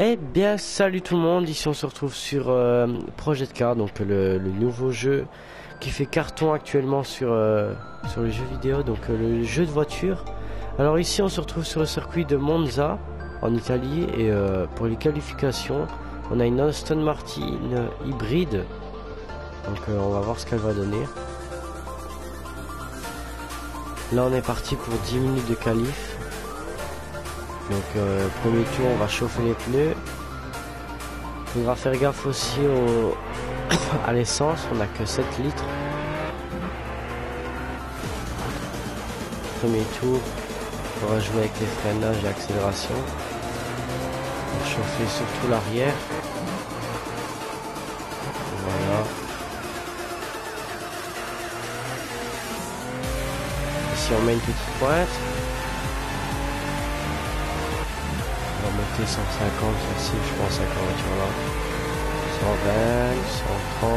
Eh bien, salut tout le monde, ici on se retrouve sur euh, Project Car, donc le, nouveau jeu qui fait carton actuellement sur, euh, les jeux vidéo, donc euh, le jeu de voiture. Alors ici on se retrouve sur le circuit de Monza en Italie et pour les qualifications on a une Aston Martin hybride, donc on va voir ce qu'elle va donner. Là on est parti pour 10 minutes de qualif. Donc euh, premier tour on va chauffer les pneus. Faudra faire gaffe aussi au à l'essence, on a que 7 litres. Premier tour, on va jouer avec les freinages et l'accélération. On va chauffer surtout l'arrière. Voilà. Ici on met une petite pointe. Monter 150 aussi, je pense, avec la voiture là. 120, 130,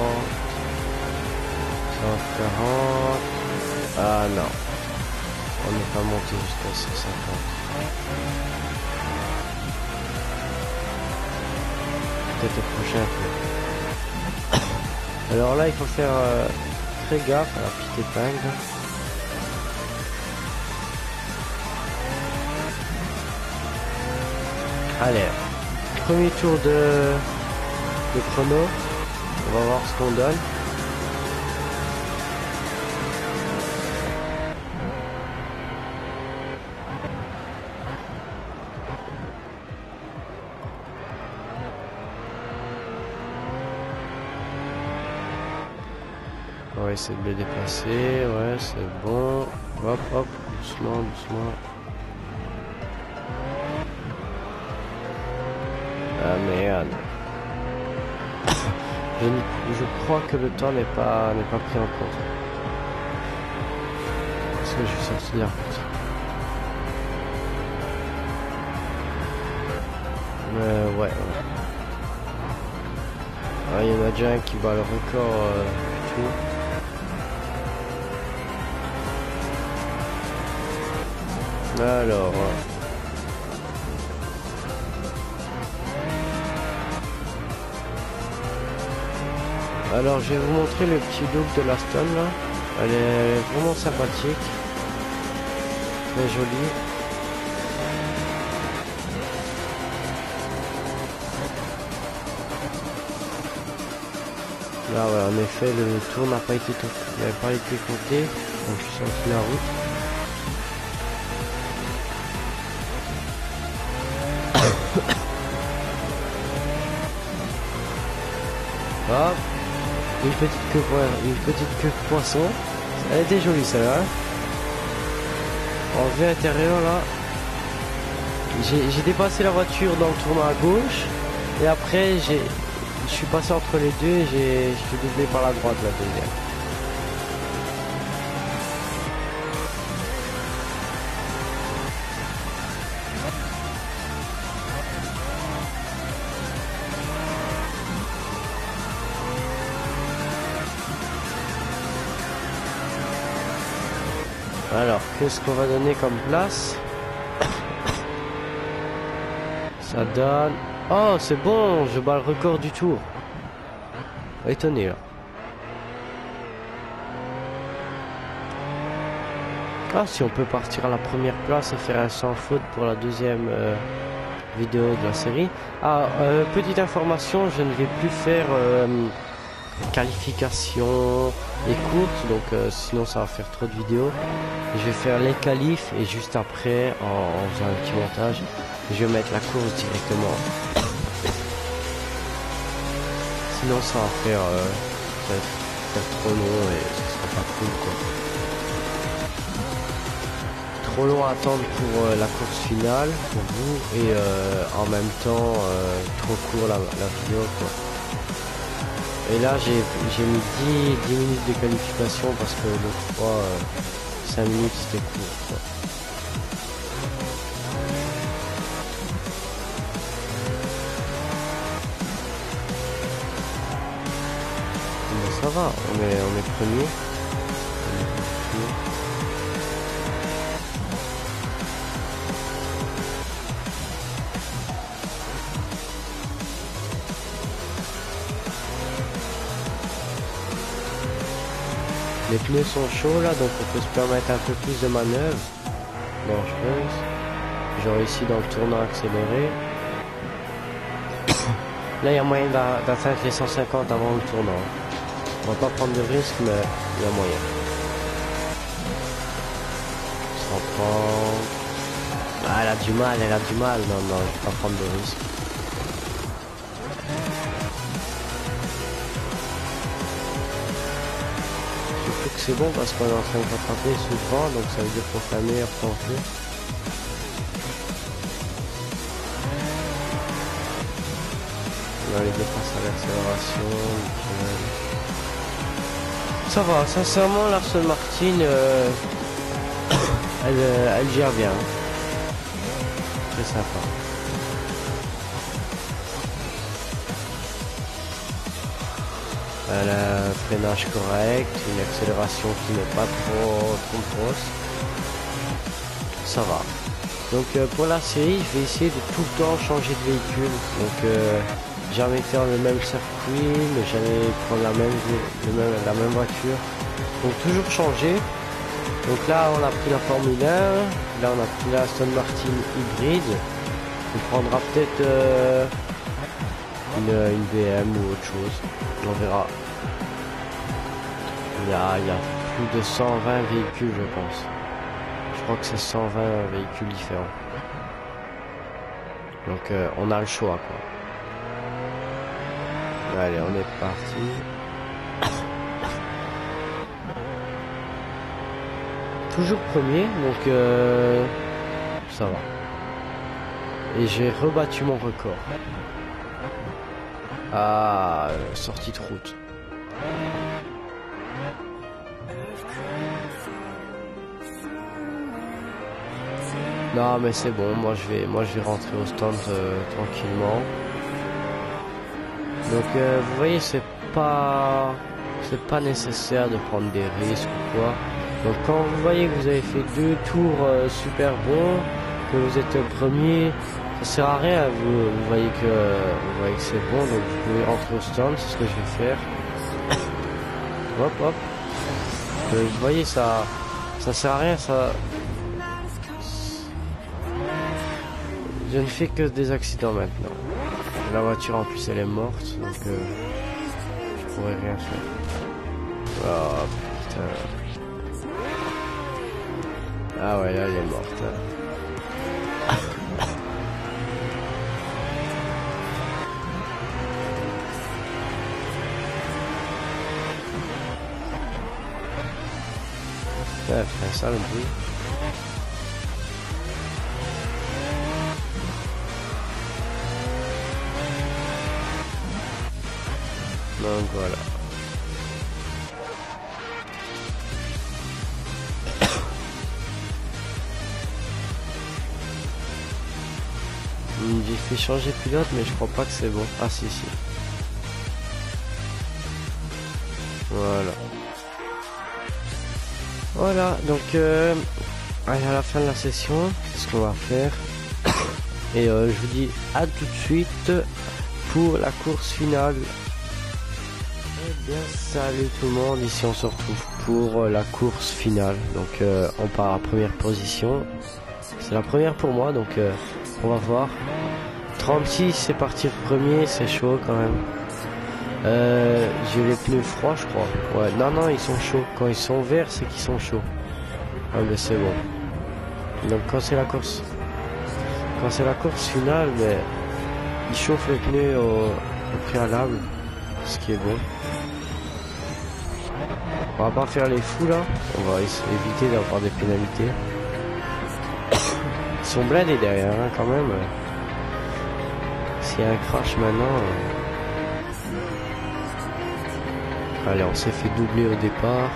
140. Ah non. On n'est pas monté jusqu'à 150. Peut-être prochain peu. Alors là, il faut faire euh, très gaffe à la petite épingle. Allez, premier tour de, de chrono. On va voir ce qu'on donne. On va essayer de le dépasser. Ouais, c'est bon. Hop, hop, doucement, doucement. Ah merde. Je, crois que le temps n'est pas n'est pas pris en compte. Parce que je suis sorti de la route. Euh, ouais. Ah, Il y en a déjà un qui bat le record euh, du tour. Alors. Alors je vais vous montrer le petit look de la Stone là. Elle est vraiment sympathique. Très jolie. Là ouais, en effet le tour n'a pas été pas été compté. Donc je suis sorti la route. Hop. Une petite queue, une poisson. Elle était jolie celle-là. En vue intérieur là. J'ai dépassé la voiture dans le tournant à gauche. Et après j'ai. Je suis passé entre les deux et j'ai. Je suis doublé par la droite la deuxième. Alors, qu'est-ce qu'on va donner comme place Ça donne... Oh, c'est bon, je bats le record du tour. Étonné, là. Ah, si on peut partir à la première place et faire un sans faute pour la deuxième euh, vidéo de la série. Ah, euh, petite information, je ne vais plus faire euh, qualification et courses, donc euh, sinon ça va faire trop de vidéos. Je vais faire les qualifs et juste après, en, faisant un petit montage, je vais mettre la course directement. Sinon ça va faire, euh, trop long et ce sera pas cool quoi. Trop long à attendre pour euh, la course finale pour vous et en même temps trop court la, la vidéo quoi. Et là j'ai mis 10, 10 minutes de qualification parce que fois euh, 5 minutes c'était court ça va, on est premier. Les pneus sont chauds là, donc on peut se permettre un peu plus de manœuvre dangereuse. Genre ici dans le tournant accéléré. là, il y a moyen d'atteindre les 150 avant le tournant. On va pas prendre de risque, mais il y a moyen. 130. Ah, elle a du mal, elle a du mal. Non, non, je vais pas prendre de risque. C'est bon parce qu'on est en train de rattraper sous vent, donc ça veut dire qu'on fait un meilleur temps On va à l'accélération. Ça va, sincèrement, l'Arsenal Martin, euh, elle, euh, elle gère bien sympa. Un freinage correct, une accélération qui n'est pas trop, trop grosse. Ça va. Donc euh, pour la série, je vais essayer de tout le temps changer de véhicule. Donc euh, jamais faire le même circuit, mais jamais prendre la même, la même voiture. Donc toujours changer. Donc là, on a pris la Formule 1. Là, on a pris la Aston Martin hybride. On prendra peut-être euh, une, une, BM ou autre chose. On verra. Il y, a, il y a plus de 120 véhicules, je pense. Je crois que c'est 120 véhicules différents. Donc, euh, on a le choix, quoi. Allez, on est parti. toujours premier, donc euh, ça va. Et j'ai rebattu mon record. Ah, sortie de route. Non mais c'est bon, moi je vais moi je vais rentrer au stand euh, tranquillement. Donc euh, vous voyez c'est pas c'est pas nécessaire de prendre des risques ou quoi. Donc quand vous voyez que vous avez fait deux tours euh, super bons, que vous êtes premier, ça sert à rien. Vous, voyez que vous voyez que c'est bon, donc vous pouvez rentrer au stand, c'est ce que je vais faire. hop hop. Euh, vous voyez ça, ça sert à rien, ça. Je ne fais que des accidents maintenant. La voiture en plus elle est morte, donc euh, je pourrais rien faire. Oh putain. Ah ouais, là, elle est morte. Ça le bruit. Donc voilà. J'ai fait changer pilote, mais je crois pas que c'est bon. Ah si, si. Voilà. Voilà, donc euh, à la fin de la session, c'est ce qu'on va faire. Et euh, je vous dis à tout de suite pour la course finale. Eh bien, salut tout le monde, ici on se retrouve pour euh, la course finale. Donc on part à première position. C'est la première pour moi, donc on va voir. 36, c'est partir premier, c'est chaud quand même. Euh, j'ai les pneus froids, je crois. Ouais, non, non, ils sont chauds. Quand ils sont verts, c'est qu'ils sont chauds. Ah, mais c'est bon. Donc, quand c'est la course, quand c'est la course finale, mais ils chauffent les pneus au, préalable, ce qui est bon. On va pas faire les fous là. On va éviter d'avoir des pénalités. Ils sont blindés derrière, hein, quand même. S'il y a un crash maintenant... Euh, allez, on s'est fait doubler au départ.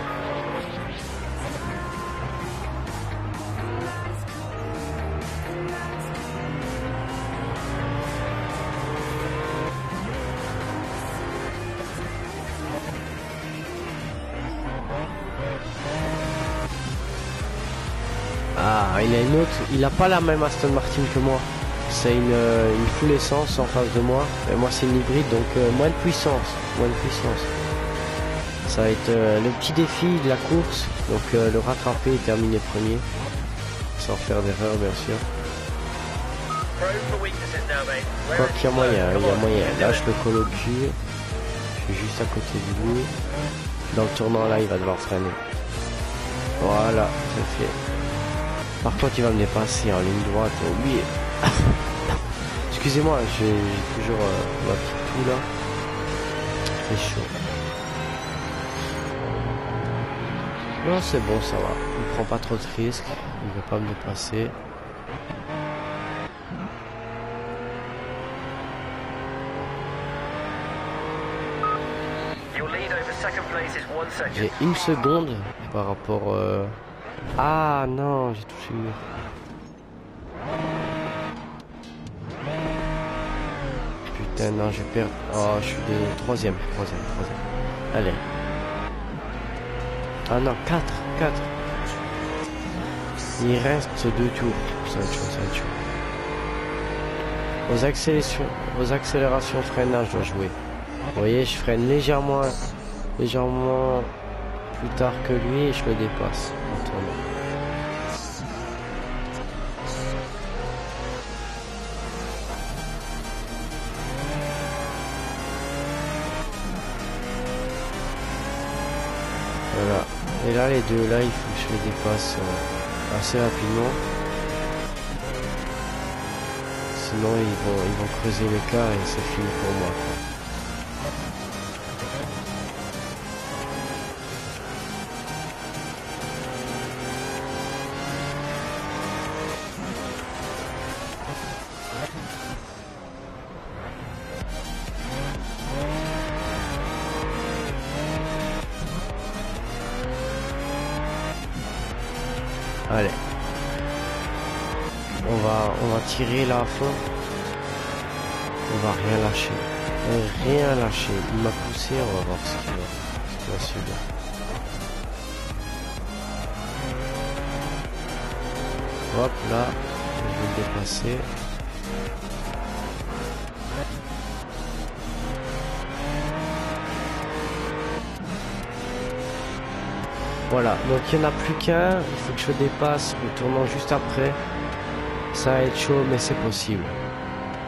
Ah, il a une autre. Il a pas la même Aston Martin que moi. C'est une, euh, une full essence en face de moi. Et moi c'est une hybride donc euh, moins de puissance. Moins de puissance. Ça va être euh, le petit défi de la course. Donc euh, le rattraper et terminer premier. Sans faire d'erreur bien sûr. Quoi qu'il y a moyen, il y a moyen. Là je le colle. Je suis juste à côté de lui. Dans le tournant là il va devoir freiner. Voilà, c'est fait. Par contre il va me dépasser en ligne droite. Lui. Excusez-moi, j'ai toujours euh, ma petite toux là. C'est chaud. Non, c'est bon, ça va. Il prend pas trop de risques. Il veut pas me dépasser. J'ai une seconde par rapport... Euh... Ah non, j'ai touché le mur. Putain, non, j'ai perdu. Oh, je suis de troisième, troisième, troisième. Allez. Ah non, 4, 4. Il reste deux tours. Ça va être chaud, ça va être chaud. Aux accélérations, freinage, je dois jouer. Vous voyez, je freine légèrement, légèrement plus tard que lui et je le dépasse les deux, là, il faut que je les dépasse euh, assez rapidement. Sinon, ils vont, ils vont creuser l'écart et c'est fini pour moi. Allez. On va, on va tirer là à fond. On va rien lâcher. Rien lâcher. Il m'a poussé, on va voir ce qu'il va, ce va subir. Hop là, je vais le dépasser. Voilà, donc il n'y en a plus qu'un, il faut que je dépasse le tournant juste après. Ça va être chaud, mais c'est possible.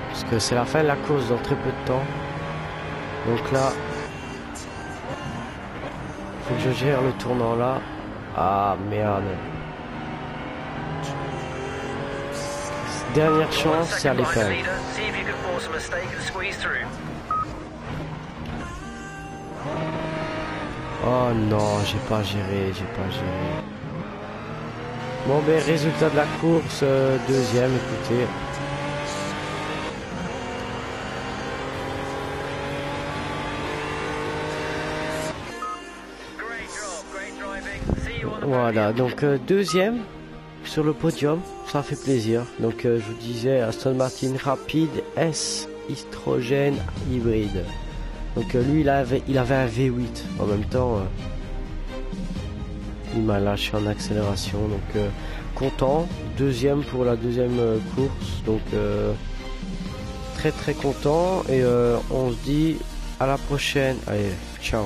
Parce que c'est la fin de la course dans très peu de temps. Donc là, il faut que je gère le tournant là. Ah merde. Dernière chance, c'est à l'épingle. Oh non, j'ai pas géré, j'ai pas géré. Bon ben résultat de la course, euh, deuxième, écoutez. Voilà, donc euh, deuxième sur le podium, ça fait plaisir. Donc euh, je vous disais Aston Martin rapide S hydrogène hybride. Donc euh, lui il avait, il avait un V8 en même temps. Euh, il m'a lâché en accélération donc euh, content. Deuxième pour la deuxième course donc très très content et on se dit à la prochaine. Allez, ciao.